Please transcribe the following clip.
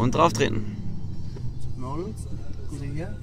Und drauf treten. Null. Gute hier.